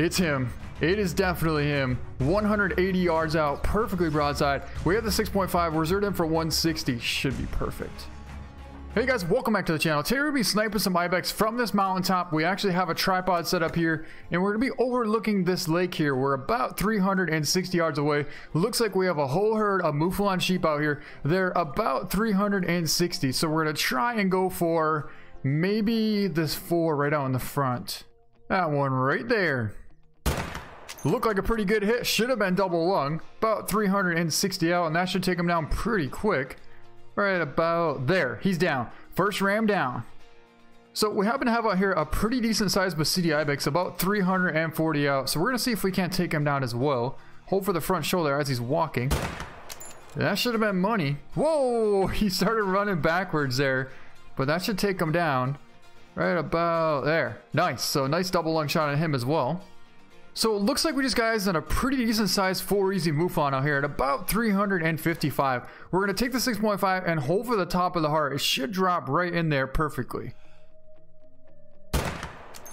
It's him. It is definitely him. 180 yards out, perfectly broadside. We have the 6.5 reserved in for 160. Should be perfect. Hey guys, welcome back to the channel. Today we're going to be sniping some ibex from this mountaintop. We actually have a tripod set up here, and we're going to be overlooking this lake here. We're about 360 yards away. Looks like we have a whole herd of Mouflon sheep out here. They're about 360, so we're going to try and go for maybe this four right out in the front. That one right there. Looked like a pretty good hit. Should have been double lung. About 360 out, and that should take him down pretty quick. Right about there. He's down. First ram down. So we happen to have out here a pretty decent sized Beceite Ibex, about 340 out. So we're going to see if we can't take him down as well. Hold for the front shoulder as he's walking. That should have been money. Whoa! He started running backwards there. But that should take him down. Right about there. Nice. So nice double lung shot on him as well. So it looks like we just guys on a pretty decent sized 4 easy Mouflon out here at about 355. We're going to take the 6.5 and hold for the top of the heart. It should drop right in there perfectly.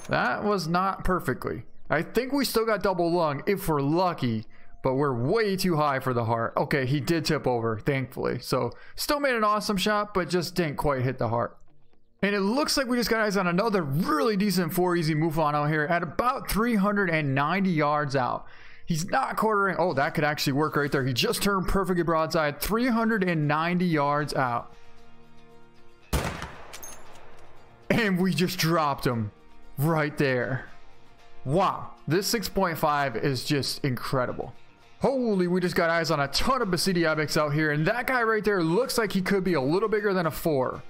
That was not perfectly. I think we still got double lung if we're lucky, but we're way too high for the heart. Okay, he did tip over, thankfully. So still made an awesome shot, but just didn't quite hit the heart. And it looks like we just got eyes on another really decent 4 easy Mouflon out here at about 390 yards out. He's not quartering. Oh, that could actually work right there. He just turned perfectly broadside, 390 yards out. And we just dropped him right there. Wow, this 6.5 is just incredible. Holy, we just got eyes on a ton of Beceite Ibex out here, and that guy right there looks like he could be a little bigger than a 4.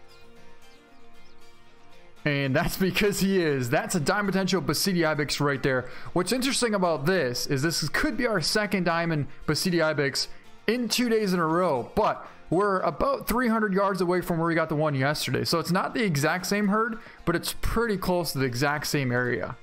And that's because he is. That's a diamond potential Beceite Ibex right there. What's interesting about this is this could be our second diamond Beceite Ibex in two days in a row. But we're about 300 yards away from where we got the one yesterday. So it's not the exact same herd, but it's pretty close to the exact same area.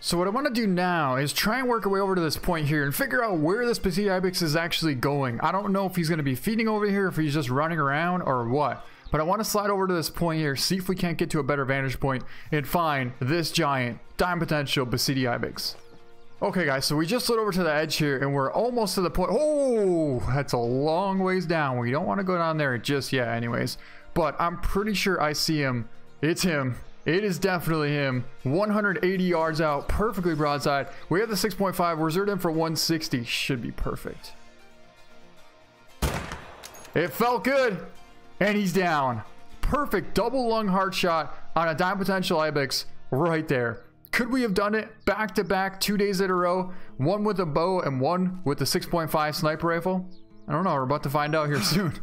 So what I want to do now is try and work our way over to this point here and figure out where this Beceite Ibex is actually going. I don't know if he's going to be feeding over here, if he's just running around or what. But I want to slide over to this point here, see if we can't get to a better vantage point and find this giant diamond potential Beceite Ibex. Okay guys, so we just slid over to the edge here and we're almost to the point. Oh, that's a long ways down. We don't want to go down there just yet anyways. But I'm pretty sure I see him. It's him. It is definitely him. 180 yards out, perfectly broadside. We have the 6.5 We're reserved in for 160. Should be perfect. It felt good. And he's down. Perfect double lung heart shot on a diamond potential Ibex right there. Could we have done it back to back two days in a row? One with a bow and one with the 6.5 sniper rifle? I don't know. We're about to find out here soon.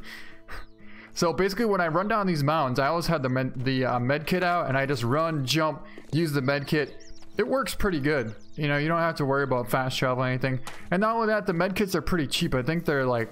so basically when I run down these mountains, I always had the med, the uh, med kit out and I just run, jump, use the med kit. It works pretty good. You know, you don't have to worry about fast travel or anything. And not only that, the med kits are pretty cheap. I think they're like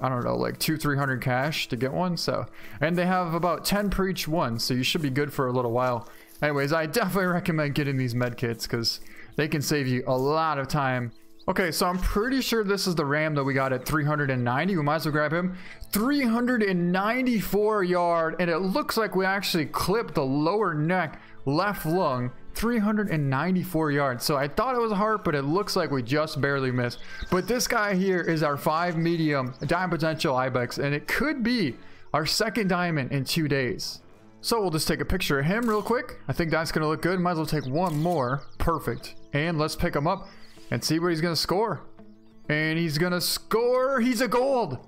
I don't know, like two, 300 cash to get one. So, and they have about 10 per each one. So you should be good for a little while. Anyways, I definitely recommend getting these med kits because they can save you a lot of time. Okay, so I'm pretty sure this is the Ram that we got at 390. We might as well grab him. 394 yard, and it looks like we actually clipped the lower neck left lung 394 yards. So I thought it was a heart, but it looks like we just barely missed. But this guy here is our five medium diamond potential Ibex, and it could be our second diamond in two days. So we'll just take a picture of him real quick. I think that's going to look good. Might as well take one more. Perfect. And let's pick him up and see what he's going to score. And he's going to score. He's a gold.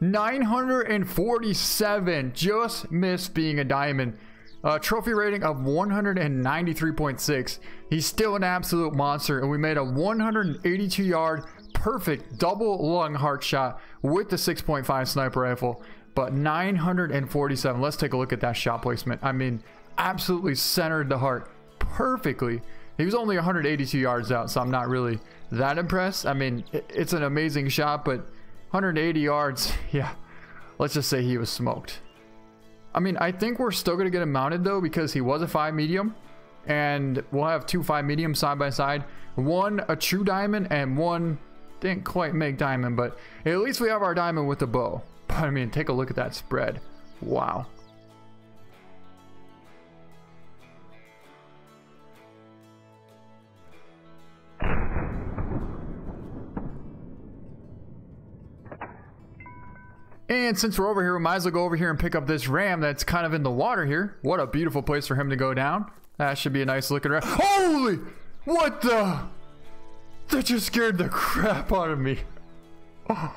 947. Just missed being a diamond. Uh, trophy rating of 193.6. He's still an absolute monster, and we made a 182 yard perfect double lung heart shot with the 6.5 sniper rifle. But 947. Let's take a look at that shot placement. I mean, absolutely centered the heart perfectly. He was only 182 yards out, so I'm not really that impressed. I mean, it's an amazing shot, but 180 yards, yeah. Let's just say he was smoked. I mean, I think we're still going to get him mounted though because he was a 5 medium. And we'll have two 5 mediums side by side. One a true diamond and one didn't quite make diamond. But at least we have our diamond with the bow. But I mean, take a look at that spread. Wow. And since we're over here, we might as well go over here and pick up this ram that's kind of in the water here. What a beautiful place for him to go down. That should be a nice looking ram. Holy! What the? That just scared the crap out of me. Oh.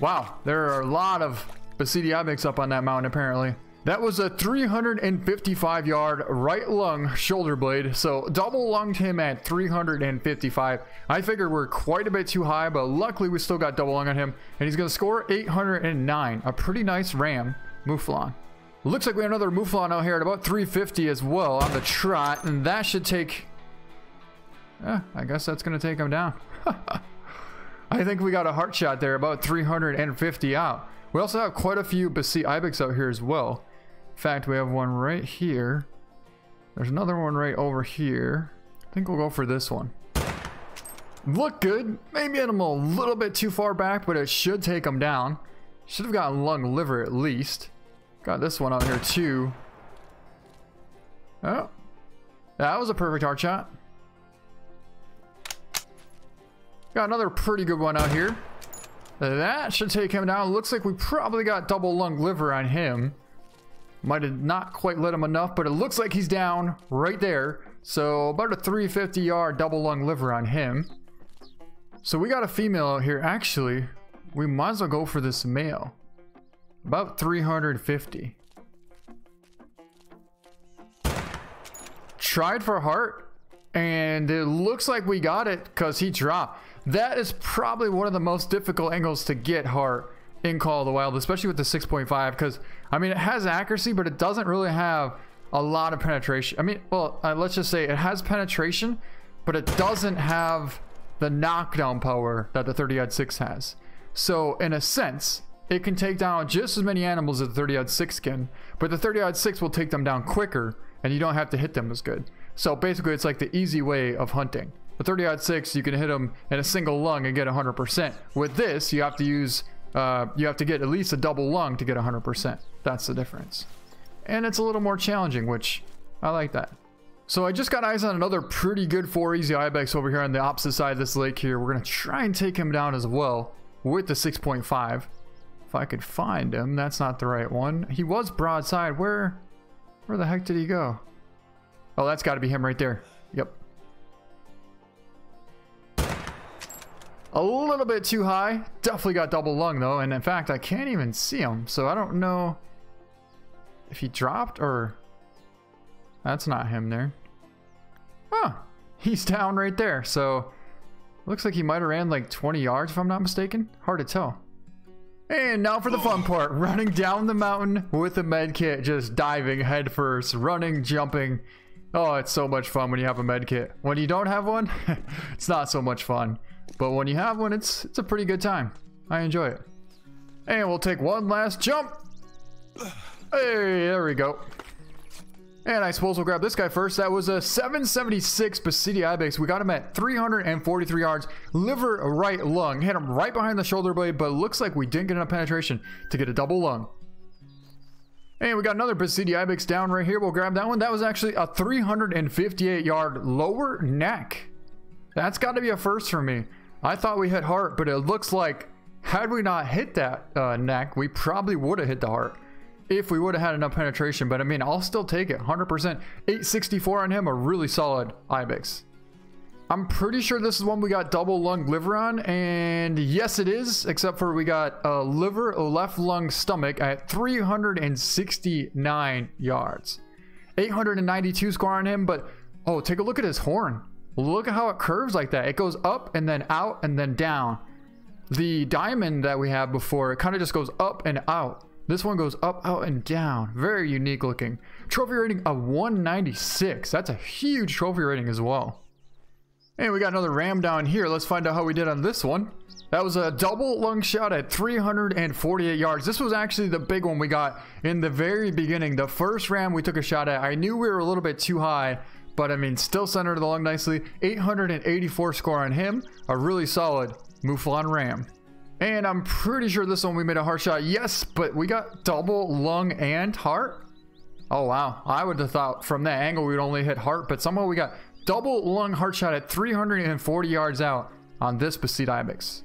Wow, there are a lot of Beceite Ibex up on that mountain apparently. That was a 355 yard right lung shoulder blade. So double lunged him at 355. I figured we're quite a bit too high, but luckily we still got double lung on him. And he's going to score 809. A pretty nice ram Mouflon. Looks like we have another Mouflon out here at about 350 as well on the trot. And that should take... Eh, I guess that's going to take him down. I think we got a heart shot there, about 350 out. We also have quite a few Beceite Ibex out here as well. In fact, we have one right here. There's another one right over here. I think we'll go for this one. Look good. Maybe him a little bit too far back, but it should take him down. Should have gotten lung liver at least. Got this one out here too. Oh. That was a perfect heart shot. Got another pretty good one out here. That should take him down. Looks like we probably got double lung liver on him. Might have not quite let him enough, but it looks like he's down right there. So about a 350 yard double lung liver on him. So we got a female out here. Actually, we might as well go for this male. About 350. Tried for heart, and it looks like we got it because he dropped. That is probably one of the most difficult angles to get heart in Call of the Wild, especially with the 6.5, because, I mean, it has accuracy, but it doesn't really have a lot of penetration. I mean, well, uh, let's just say it has penetration, but it doesn't have the knockdown power that the 30 6 has. So, in a sense, it can take down just as many animals as the 30 6 can, but the 30 6 will take them down quicker, and you don't have to hit them as good. So basically, it's like the easy way of hunting. The 30 6, you can hit them in a single lung and get 100%. With this, you have to use, uh, you have to get at least a double lung to get 100%. That's the difference. And it's a little more challenging, which I like that. So I just got eyes on another pretty good 4 easy ibex over here on the opposite side of this lake here. We're going to try and take him down as well with the 6.5. If I could find him, that's not the right one. He was broadside. Where, where the heck did he go? Oh, that's got to be him right there. A little bit too high. Definitely got double lung though. And in fact, I can't even see him. So I don't know if he dropped or... That's not him there. Huh. He's down right there. So looks like he might have ran like 20 yards if I'm not mistaken. Hard to tell. And now for the fun part. Running down the mountain with a med kit. Just diving headfirst. Running, jumping. Oh, it's so much fun when you have a med kit. When you don't have one, it's not so much fun. But when you have one, it's it's a pretty good time. I enjoy it. And we'll take one last jump. Hey, there we go. And I suppose we'll grab this guy first. That was a 776 Beceite Ibex. We got him at 343 yards. Liver right lung. Hit him right behind the shoulder blade, but looks like we didn't get enough penetration to get a double lung. And we got another Beceite Ibex down right here. We'll grab that one. That was actually a 358 yard lower neck. That's got to be a first for me. I thought we hit heart, but it looks like had we not hit that uh, neck, we probably would have hit the heart if we would have had enough penetration. But I mean, I'll still take it. 100%. 864 on him, a really solid Ibex. I'm pretty sure this is one we got double lung liver on, and yes, it is, except for we got a liver, left lung, stomach at 369 yards. 892 score on him, but oh, take a look at his horn. Look at how it curves like that. It goes up and then out and then down. The diamond that we have before, it kind of just goes up and out. This one goes up, out, and down. Very unique looking. Trophy rating of 196. That's a huge trophy rating as well. And we got another ram down here. Let's find out how we did on this one. That was a double lung shot at 348 yards. This was actually the big one we got in the very beginning. The first ram we took a shot at. I knew we were a little bit too high but I mean, still centered the lung nicely. 884 score on him. A really solid Mouflon Ram. And I'm pretty sure this one we made a heart shot. Yes, but we got double lung and heart. Oh, wow. I would have thought from that angle we'd only hit heart, but somehow we got double lung heart shot at 340 yards out on this Beceite Ibex.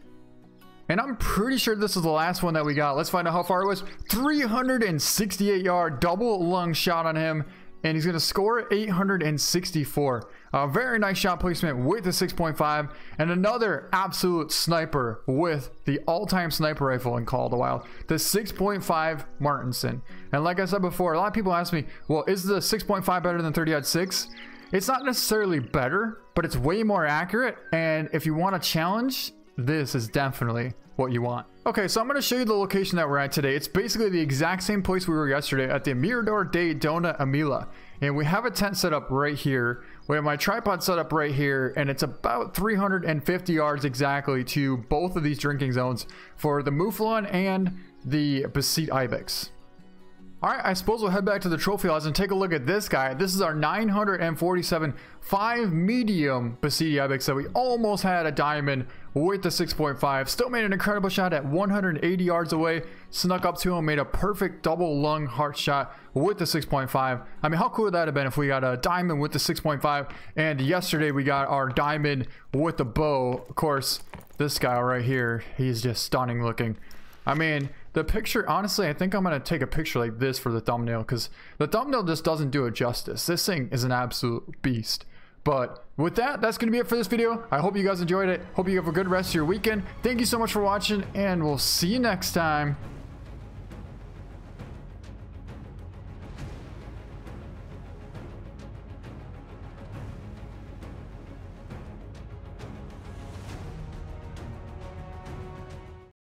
And I'm pretty sure this is the last one that we got. Let's find out how far it was. 368 yard double lung shot on him. And he's going to score 864. A very nice shot placement with the 6.5. And another absolute sniper with the all-time sniper rifle in Call of the Wild. The 6.5 Martensson. And like I said before, a lot of people ask me, well, is the 6.5 better than 30 6? It's not necessarily better, but it's way more accurate. And if you want a challenge, this is definitely what you want. Okay, so I'm going to show you the location that we're at today. It's basically the exact same place we were yesterday at the Mirador de Dona Amila. And we have a tent set up right here. We have my tripod set up right here, and it's about 350 yards exactly to both of these drinking zones for the Mouflon and the Beceite Ibex. All right, I suppose we'll head back to the trophy house and take a look at this guy. This is our 947 5 medium Beceite Ibex that we almost had a diamond with the 6.5. Still made an incredible shot at 180 yards away. Snuck up to him, made a perfect double lung heart shot with the 6.5. I mean, how cool would that have been if we got a diamond with the 6.5? And yesterday we got our diamond with the bow. Of course, this guy right here, he's just stunning looking. I mean, the picture, honestly, I think I'm going to take a picture like this for the thumbnail because the thumbnail just doesn't do it justice. This thing is an absolute beast. But with that, that's going to be it for this video. I hope you guys enjoyed it. Hope you have a good rest of your weekend. Thank you so much for watching, and we'll see you next time.